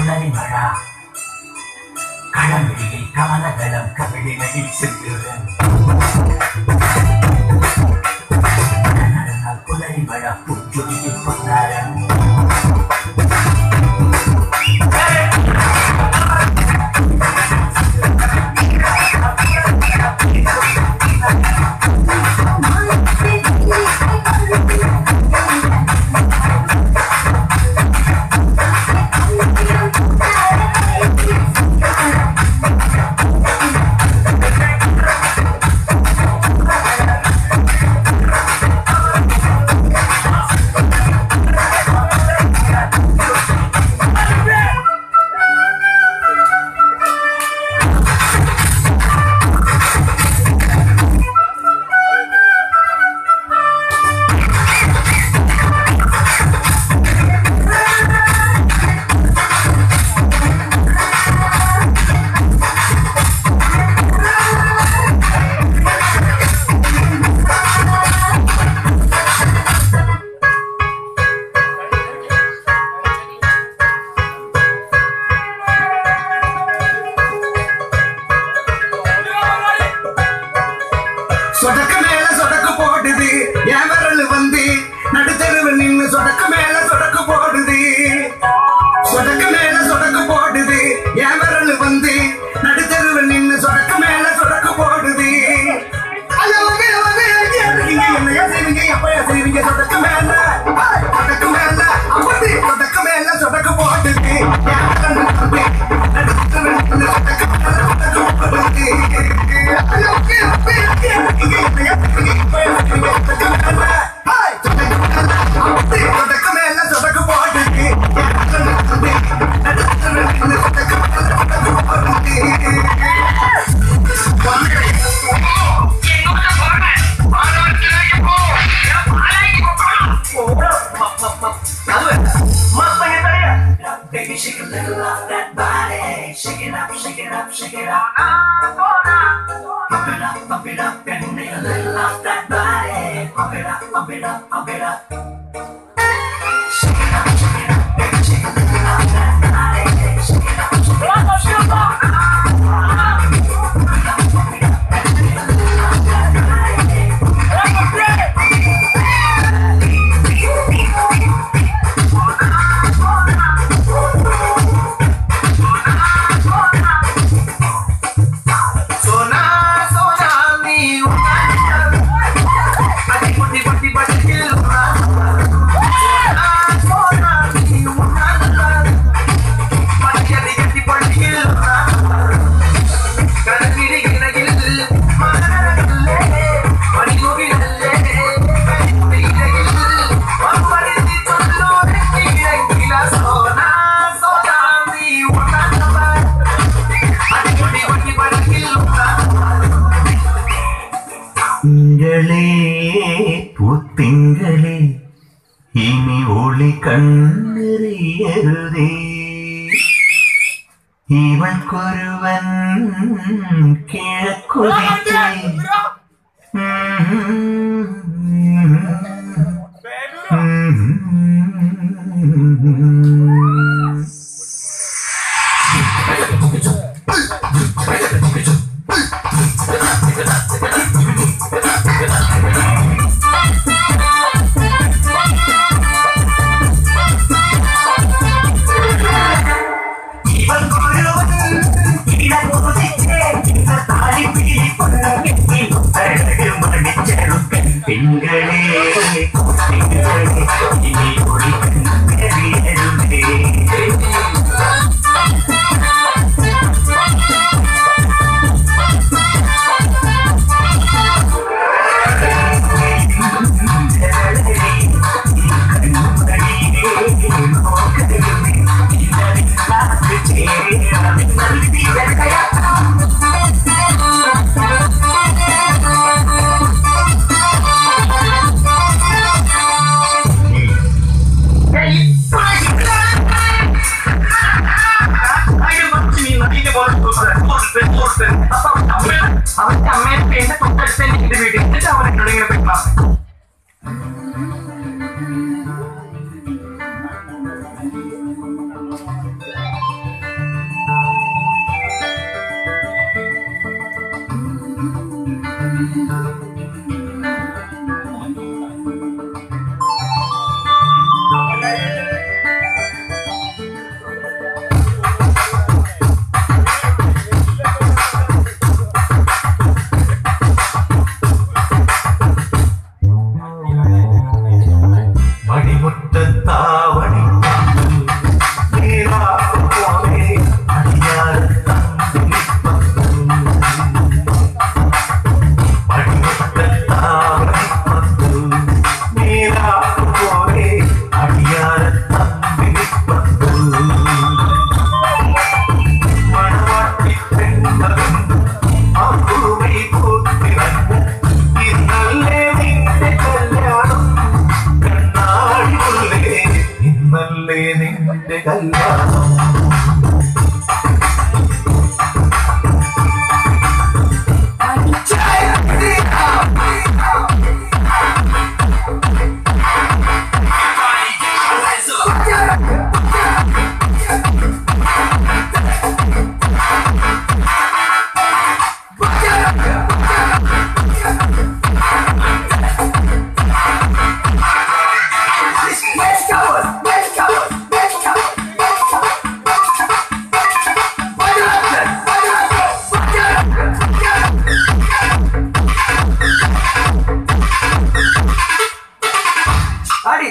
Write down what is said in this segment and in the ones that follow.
kenalin mana? Kalau diri kamu dalam kabinet ini sendiri. umbrella, up. തിങ്കളേ പുത്തിങ്കളേ ഇനി ഒളി കണ്ണെറിയരുതേ. ഇവൾക്കൊരുവൻ കിഴക്കൊരു 应该 te calma.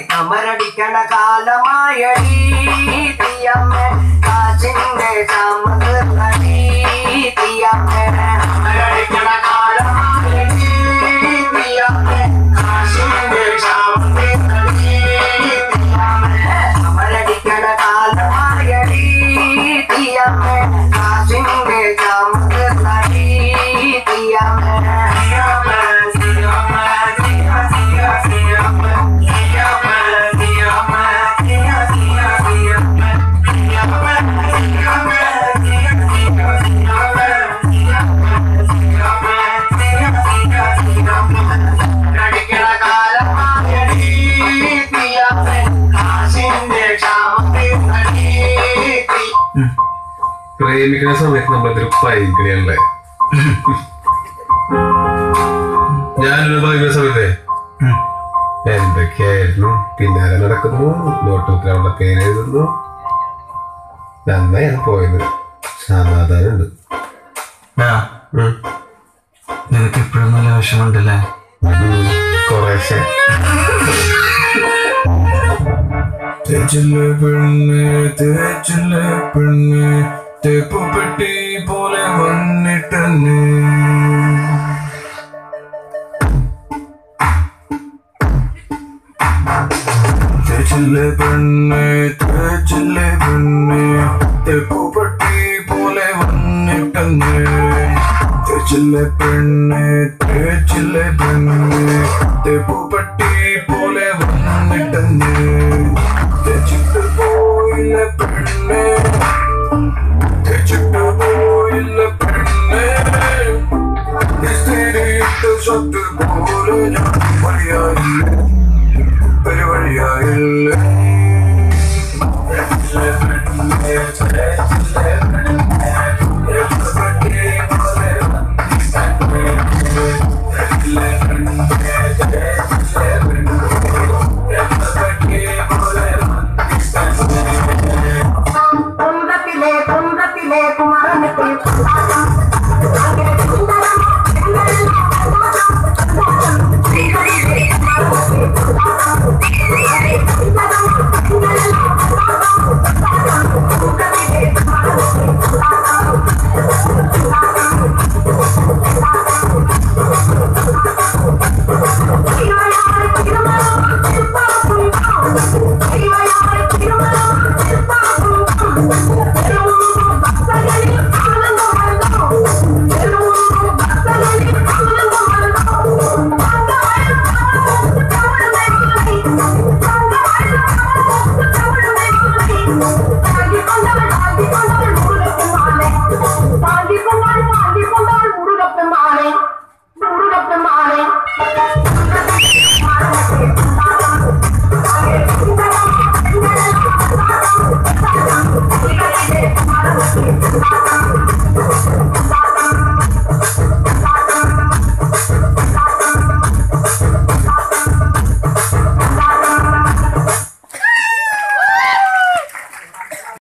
അടി തമരടിക്കണ കാലമായടി. തീയമ്മ കാച്ചിന്റെ ചാമ തീയമ്മ. പ്രേമിക്കുന്ന സമയത്ത് നമ്മൾ പൈകിളിയല്ലേ ഞാനൊരു ഭാഗ്യ സമയത്തെ? എന്തൊക്കെയായിരുന്നു? പിന്നാലെ നടക്കുന്നു. നോട്ടുബുക്കിൽ അവളുടെ പേര് എഴുതുന്നു നന്നായാണ് പോയത്. സമാധാനമുണ്ട്. നിനക്ക് എപ്പോഴും നല്ല വിഷമമുണ്ടല്ലേ. കുറേശ്ശെ. പെണ്ണ് തേച്ചിലെ പെണ്ണ്. തേപ്പുപെട്ടി പോലെ വന്നിട്ടെന്നെ തേച്ചിലെ പെണ്ണ് തേച്ചിലെ പെണ്ണ് തേപ്പുപെട്ടി പോലെ വന്നിട്ടെന്നെ തേച്ചിലെ പെണ്ണ് തേച്ചിലെ പെണ്ണ് തേപ്പുപെട്ടി പോലെ വന്നിട്ടെന്നെ തെച്ചിട്ട് പോയില്ല പെണ്ണെ çöktü bu